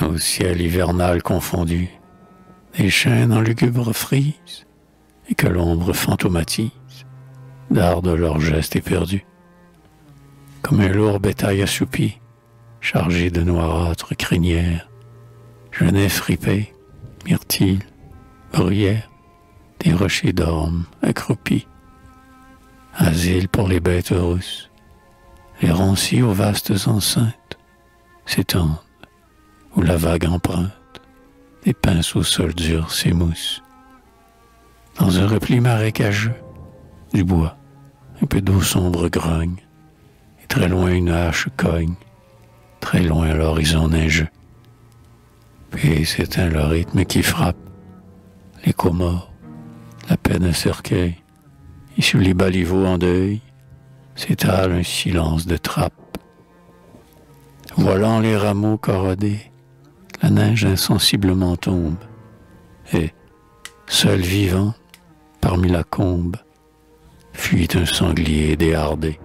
au ciel hivernal confondu, des chaînes en lugubre frise, et que l'ombre fantomatise, darde leurs gestes éperdus. Comme un lourd bétail assoupi, chargé de noirâtre crinière, genêt fripé, myrtille, bruyère, des rochers dorment accroupis. Asile pour les bêtes russes, les roncis aux vastes enceintes s'étendent, où la vague emprunte des pinces au sol dur s'émousse. Dans un repli marécageux, du bois, un peu d'eau sombre grogne, et très loin une hache cogne, très loin l'horizon neigeux. Puis s'éteint le rythme qui frappe, les comores, la peine cercueil, et sur les baliveaux en deuil, s'étale un silence de trappe. Volant les rameaux corrodés, la neige insensiblement tombe, et, seul vivant, parmi la combe, fuit un sanglier déhardé.